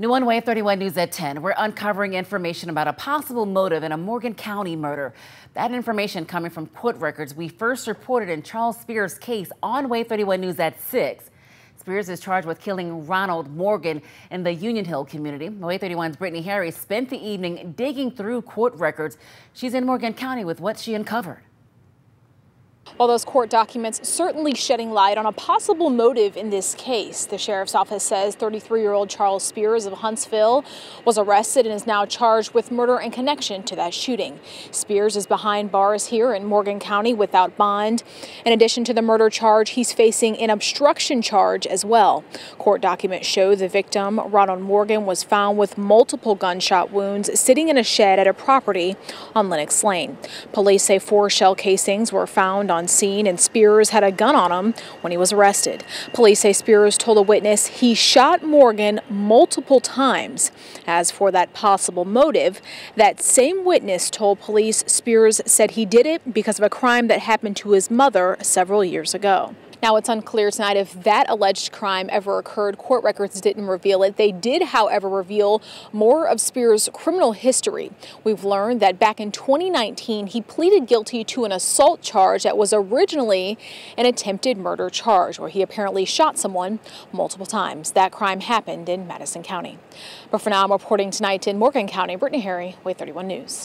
New on WAAY 31 News at 10. We're uncovering information about a possible motive in a Morgan County murder. That information coming from court records we first reported in Charles Spears' case on WAAY 31 News at 6. Spears is charged with killing Ronald Morgan in the Union Hill community. WAAY 31's Brittany Harris spent the evening digging through court records. She's in Morgan County with what she uncovered. While those court documents certainly shedding light on a possible motive in this case, the sheriff's office says 33-year-old Charles Spears of Huntsville was arrested and is now charged with murder in connection to that shooting. Spears is behind bars here in Morgan County without bond. In addition to the murder charge, he's facing an obstruction charge as well. Court documents show the victim, Ronald Morgan, was found with multiple gunshot wounds sitting in a shed at a property on Lenox Lane. Police say four shell casings were found on scene and Spears had a gun on him when he was arrested. Police say Spears told a witness he shot Morgan multiple times. As for that possible motive, that same witness told police Spears said he did it because of a crime that happened to his mother several years ago. Now, it's unclear tonight if that alleged crime ever occurred. Court records didn't reveal it. They did, however, reveal more of Spears' criminal history. We've learned that back in 2019, he pleaded guilty to an assault charge that was originally an attempted murder charge, where he apparently shot someone multiple times. That crime happened in Madison County. But for now, I'm reporting tonight in Morgan County. Brittany Harris, WAAY 31 News.